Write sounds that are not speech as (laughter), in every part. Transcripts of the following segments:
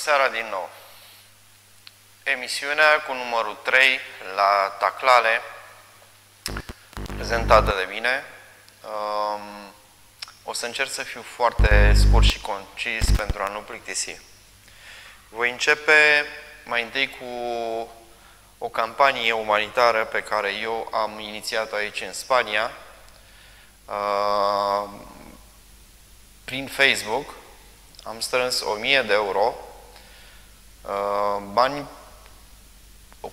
seara din nou! Emisiunea cu numărul 3 la Taclale, prezentată de mine. Um, o să încerc să fiu foarte scurt și concis pentru a nu plictisi. Voi începe mai întâi cu o campanie umanitară pe care eu am inițiat aici în Spania, uh, prin Facebook. Am strâns 1000 de euro Uh, bani,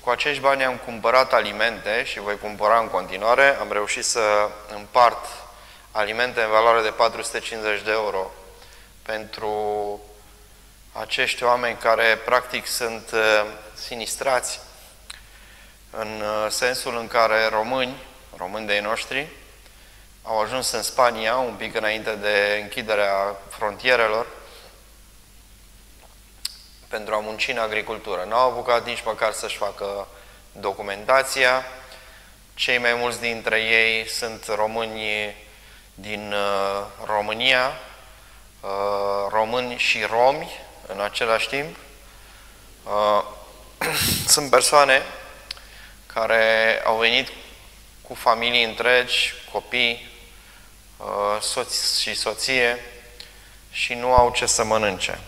cu acești bani am cumpărat alimente și voi cumpăra în continuare. Am reușit să împart alimente în valoare de 450 de euro pentru acești oameni care practic sunt uh, sinistrați în uh, sensul în care români, români de noștri, au ajuns în Spania un pic înainte de închiderea frontierelor pentru a munci în agricultură. N-au apucat nici măcar să-și facă documentația. Cei mai mulți dintre ei sunt români din uh, România, uh, români și romi în același timp. Uh, (clears throat) sunt persoane care au venit cu familii întregi, copii, uh, soți și soție și nu au ce să mănânce.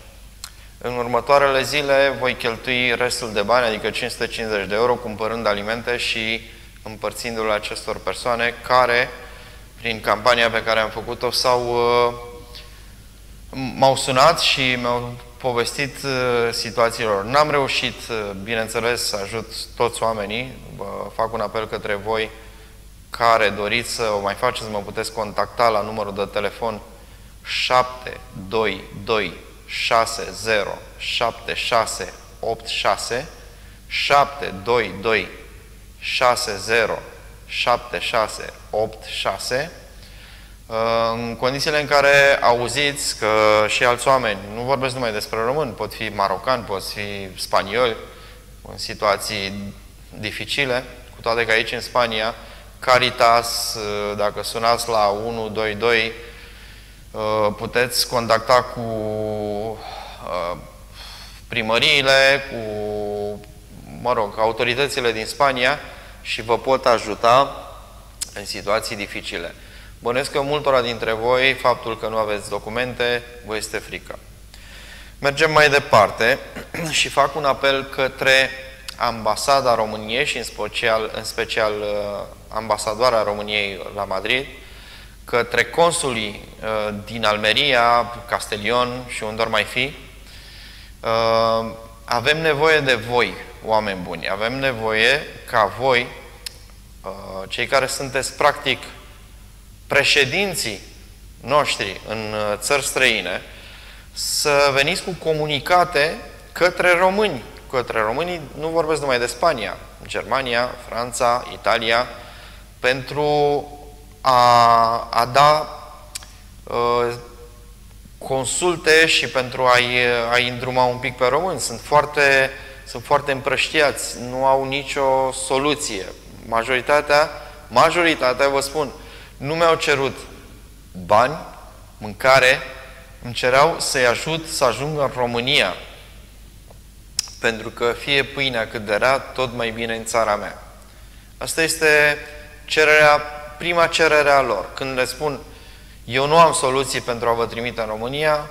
În următoarele zile voi cheltui restul de bani, adică 550 de euro, cumpărând alimente și împărțindu-le acestor persoane care, prin campania pe care am făcut-o, s-au uh, m-au sunat și mi-au povestit uh, situațiilor. N-am reușit, uh, bineînțeles, să ajut toți oamenii. Fac un apel către voi care doriți să o mai faceți, mă puteți contacta la numărul de telefon 722 6, 0, 7, 6, 8, 6, 7, 2, 2, 6, 0, 7, 6, 8, 6, în condițiile în care auziți că și alți oameni, nu vorbesc numai despre români, pot fi marocani, pot fi spanioli, în situații dificile, cu toate că aici în Spania, Caritas, dacă sunați la 122, Uh, puteți contacta cu uh, primăriile, cu, mă rog, autoritățile din Spania și vă pot ajuta în situații dificile. Bănesc că multora dintre voi faptul că nu aveți documente vă este frică. Mergem mai departe (clears throat) și fac un apel către ambasada României și în special, în special uh, ambasadoarea României la Madrid, către consulii uh, din Almeria, Castelion și unde mai fi, uh, avem nevoie de voi, oameni buni. Avem nevoie ca voi, uh, cei care sunteți practic președinții noștri în țări străine, să veniți cu comunicate către români. Către românii nu vorbesc numai de Spania, Germania, Franța, Italia, pentru a, a da uh, consulte și pentru a-i, a îndruma un pic pe români. Sunt foarte, sunt foarte împrăștiați, nu au nicio soluție. Majoritatea, majoritatea, vă spun, nu mi-au cerut bani, mâncare, îmi cereau să-i ajut să ajungă în România. Pentru că fie pâinea cât de rea, tot mai bine în țara mea. Asta este cererea prima cerere a lor. Când le spun, eu nu am soluții pentru a vă trimite în România,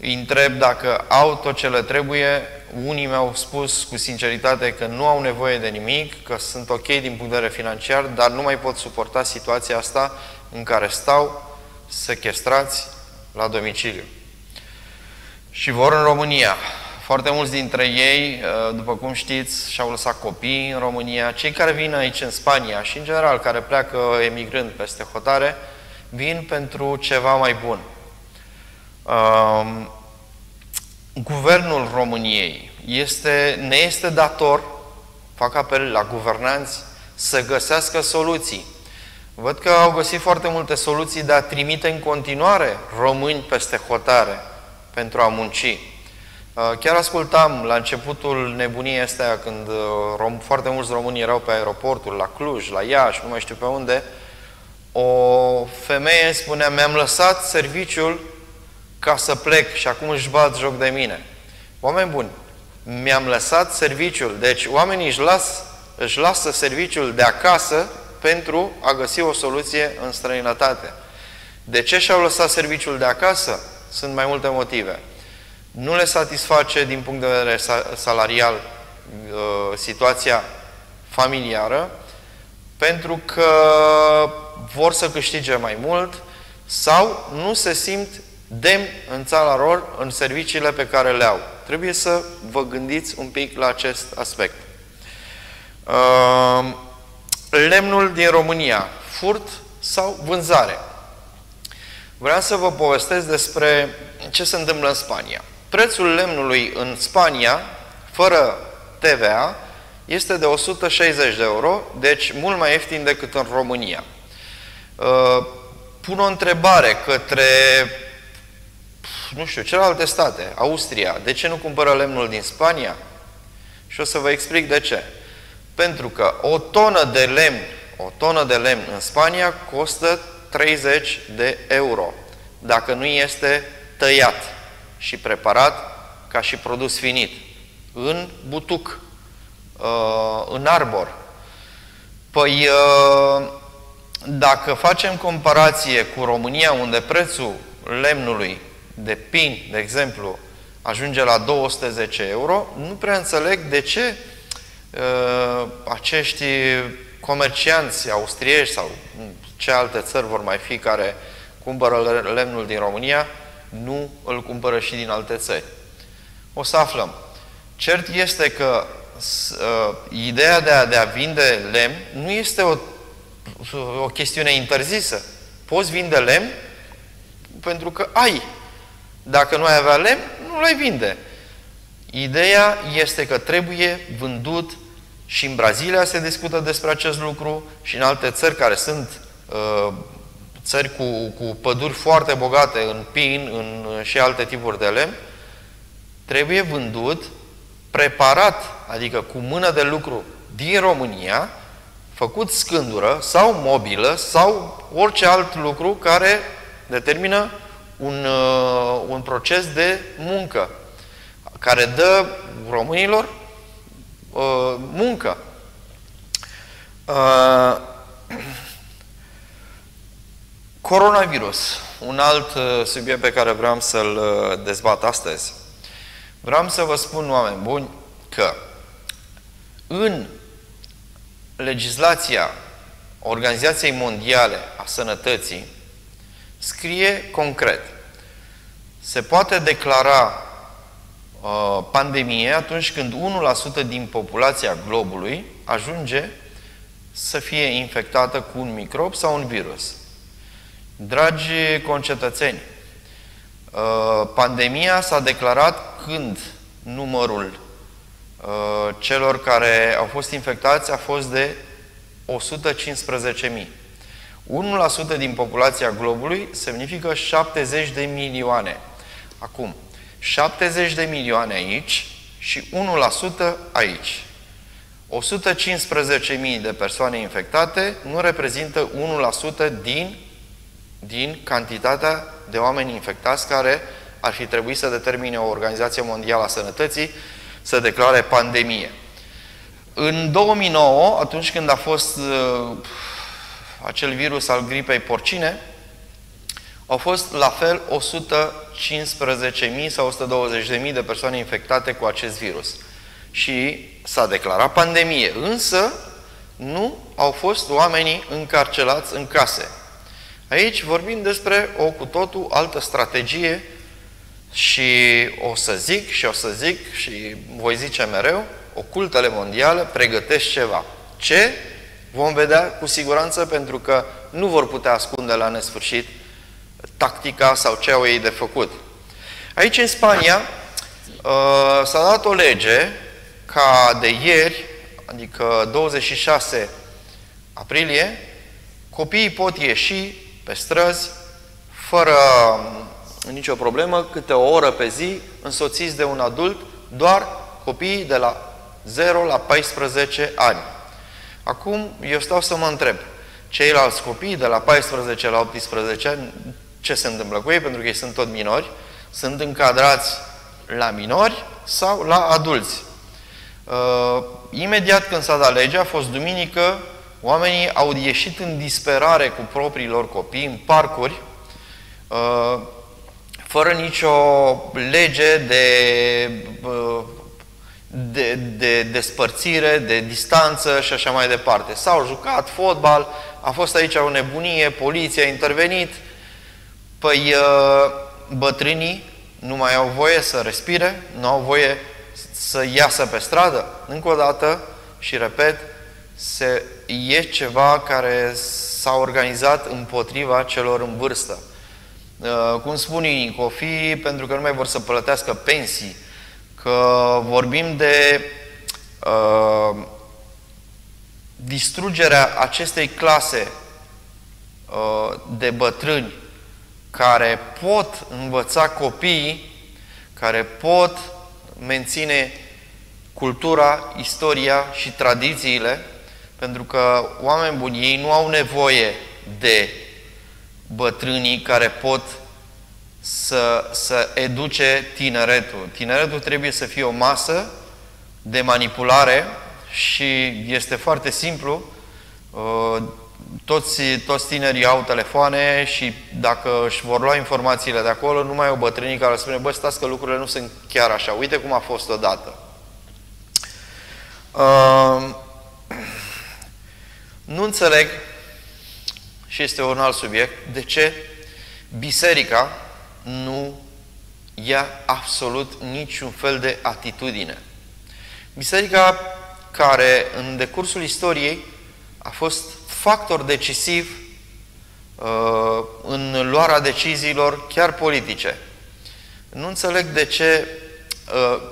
îi întreb dacă au tot ce le trebuie. Unii mi-au spus cu sinceritate că nu au nevoie de nimic, că sunt ok din punct de vedere financiar, dar nu mai pot suporta situația asta în care stau sequestrați la domiciliu. Și vor în România. Foarte mulți dintre ei, uh, după cum știți, și-au lăsat copii în România. Cei care vin aici în Spania și, în general, care pleacă emigrând peste hotare, vin pentru ceva mai bun. Um, guvernul României este, ne este dator, fac apel la guvernanți, să găsească soluții. Văd că au găsit foarte multe soluții de a trimite în continuare români peste hotare pentru a munci. Uh, chiar ascultam la începutul nebuniei astea, când uh, rom, foarte mulți români erau pe aeroportul, la Cluj, la Iași, nu mai știu pe unde, o femeie îmi spunea, mi-am lăsat serviciul ca să plec și acum își bat joc de mine. Oameni buni, mi-am lăsat serviciul, deci oamenii își, las, își lasă serviciul de acasă pentru a găsi o soluție în străinătate. De ce și-au lăsat serviciul de acasă? Sunt mai multe motive. Nu le satisface din punct de vedere salarial uh, situația familiară, pentru că vor să câștige mai mult sau nu se simt demn în țara lor în serviciile pe care le au. Trebuie să vă gândiți un pic la acest aspect. Uh, lemnul din România, furt sau vânzare? Vreau să vă povestesc despre ce se întâmplă în Spania. Prețul lemnului în Spania, fără TVA, este de 160 de euro, deci mult mai ieftin decât în România. Uh, pun o întrebare către, nu știu, celelalte state, Austria, de ce nu cumpără lemnul din Spania? Și o să vă explic de ce. Pentru că o tonă de lemn, o tonă de lemn în Spania costă 30 de euro, dacă nu este tăiat și preparat ca și produs finit, în butuc, uh, în arbor. Păi, uh, dacă facem comparație cu România, unde prețul lemnului de pin, de exemplu, ajunge la 210 euro, nu prea înțeleg de ce uh, acești comercianți austrieși sau ce alte țări vor mai fi care cumpără lemnul din România, nu îl cumpără și din alte țări. O să aflăm. Cert este că uh, ideea de a, de a vinde lemn nu este o, o chestiune interzisă. Poți vinde lemn pentru că ai. Dacă nu ai avea lemn, nu l-ai vinde. Ideea este că trebuie vândut și în Brazilia se discută despre acest lucru și în alte țări care sunt uh, țări cu, cu păduri foarte bogate în pin în, și alte tipuri de lemn, trebuie vândut preparat, adică cu mână de lucru din România, făcut scândură sau mobilă sau orice alt lucru care determină un, uh, un proces de muncă care dă românilor uh, muncă. Uh, coronavirus, un alt uh, subiect pe care vreau să-l uh, dezbat astăzi. Vreau să vă spun, oameni buni, că în legislația Organizației Mondiale a Sănătății scrie concret se poate declara uh, pandemie atunci când 1% din populația globului ajunge să fie infectată cu un microb sau un virus. Dragi concetățeni, uh, pandemia s-a declarat când numărul uh, celor care au fost infectați a fost de 115.000. 1% din populația globului semnifică 70 de milioane. Acum, 70 de milioane aici și 1% aici. 115.000 de persoane infectate nu reprezintă 1% din, din cantitatea de oameni infectați care ar fi trebuit să determine o Organizație Mondială a Sănătății să declare pandemie. În 2009, atunci când a fost uh, acel virus al gripei porcine, au fost la fel 115.000 sau 120.000 de persoane infectate cu acest virus. Și s-a declarat pandemie, însă nu au fost oamenii încarcelați în case. Aici vorbim despre o cu totul altă strategie și o să zic și o să zic și voi zice mereu, ocultele mondiale pregătesc ceva. Ce? Vom vedea cu siguranță pentru că nu vor putea ascunde la nesfârșit tactica sau ce au ei de făcut. Aici, în Spania, uh, s-a dat o lege ca de ieri, adică 26 aprilie, copiii pot ieși pe străzi fără um, nicio problemă, câte o oră pe zi, însoțiți de un adult, doar copiii de la 0 la 14 ani. Acum, eu stau să mă întreb, ceilalți copii de la 14 la 18 ani ce se întâmplă cu ei, pentru că ei sunt tot minori, sunt încadrați la minori sau la adulți. Uh, imediat când s-a dat legea, a fost duminică, oamenii au ieșit în disperare cu propriilor copii în parcuri, uh, fără nicio lege de, uh, de, de despărțire, de distanță și așa mai departe. S-au jucat fotbal, a fost aici o nebunie, poliția a intervenit, păi uh, bătrânii nu mai au voie să respire, nu au voie să iasă pe stradă. Încă o dată, și repet, se, e ceva care s-a organizat împotriva celor în vârstă. Uh, cum spun ei, că o fi pentru că nu mai vor să plătească pensii, că vorbim de uh, distrugerea acestei clase uh, de bătrâni care pot învăța copiii, care pot menține cultura, istoria și tradițiile, pentru că oameni buni, ei nu au nevoie de bătrânii care pot să, să educe tineretul. Tineretul trebuie să fie o masă de manipulare și este foarte simplu. Uh, toți, toți tinerii au telefoane și dacă își vor lua informațiile de acolo, nu mai au bătrânii care spune, bă, stați că lucrurile nu sunt chiar așa, uite cum a fost odată. Uh, nu înțeleg, și este un alt subiect, de ce biserica nu ia absolut niciun fel de atitudine. Biserica care în decursul istoriei a fost factor decisiv uh, în luarea deciziilor chiar politice. Nu înțeleg de ce uh,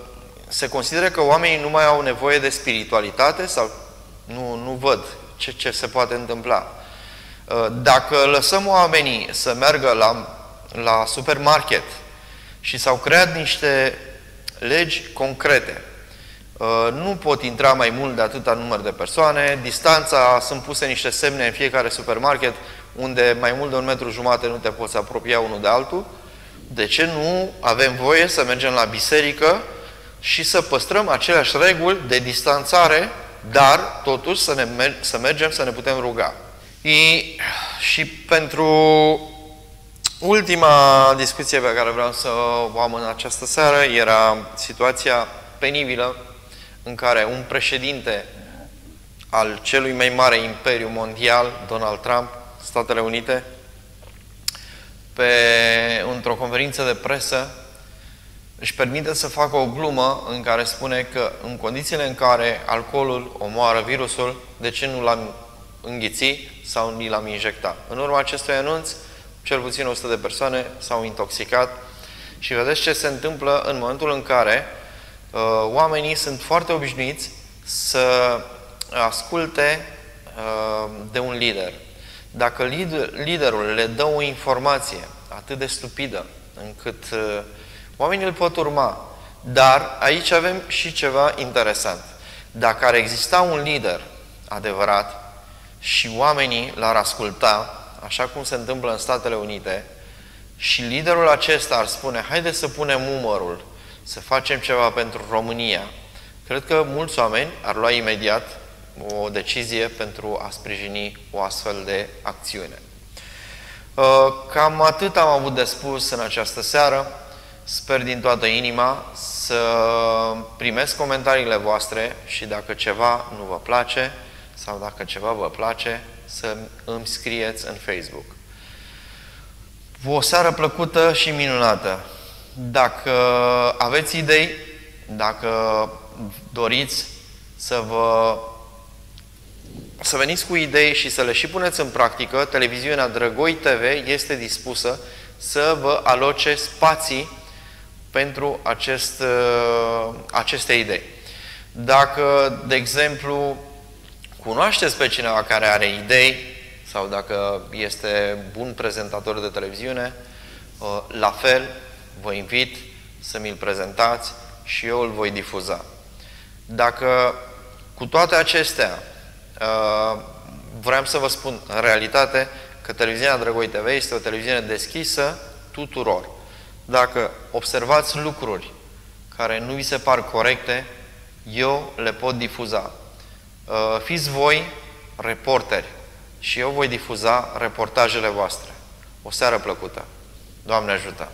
se consideră că oamenii nu mai au nevoie de spiritualitate sau nu, nu văd ce, ce se poate întâmpla. Uh, dacă lăsăm oamenii să meargă la, la supermarket și s-au creat niște legi concrete, uh, nu pot intra mai mult de atâta număr de persoane, distanța, sunt puse niște semne în fiecare supermarket unde mai mult de un metru jumate nu te poți apropia unul de altul, de ce nu avem voie să mergem la biserică și să păstrăm aceleași reguli de distanțare, dar totuși să, ne, să mergem să ne putem ruga. E, și pentru ultima discuție pe care vreau să o am în această seară era situația penibilă în care un președinte al celui mai mare imperiu mondial, Donald Trump, Statele Unite, pe, într-o conferință de presă, își permite să facă o glumă în care spune că în condițiile în care alcoolul omoară virusul, de ce nu l-am înghiți sau ni l-am injectat? În urma acestui anunț, cel puțin 100 de persoane s-au intoxicat și vedeți ce se întâmplă în momentul în care uh, oamenii sunt foarte obișnuiți să asculte uh, de un lider. Dacă lider, liderul le dă o informație atât de stupidă încât uh, Oamenii îl pot urma, dar aici avem și ceva interesant. Dacă ar exista un lider adevărat și oamenii l-ar asculta, așa cum se întâmplă în Statele Unite, și liderul acesta ar spune, haide să punem umărul, să facem ceva pentru România, cred că mulți oameni ar lua imediat o decizie pentru a sprijini o astfel de acțiune. Uh, cam atât am avut de spus în această seară. Sper din toată inima să primesc comentariile voastre și dacă ceva nu vă place sau dacă ceva vă place, să îmi scrieți în Facebook. O seară plăcută și minunată. Dacă aveți idei, dacă doriți să vă să veniți cu idei și să le și puneți în practică, televiziunea Drăgoi TV este dispusă să vă aloce spații pentru acest, uh, aceste idei. Dacă, de exemplu, cunoașteți pe cineva care are idei sau dacă este bun prezentator de televiziune, uh, la fel vă invit să mi-l prezentați și eu îl voi difuza. Dacă cu toate acestea uh, vreau să vă spun în realitate că televiziunea Drăgoi TV este o televiziune deschisă tuturor dacă observați lucruri care nu vi se par corecte, eu le pot difuza. Uh, fiți voi reporteri și eu voi difuza reportajele voastre. O seară plăcută! Doamne ajută!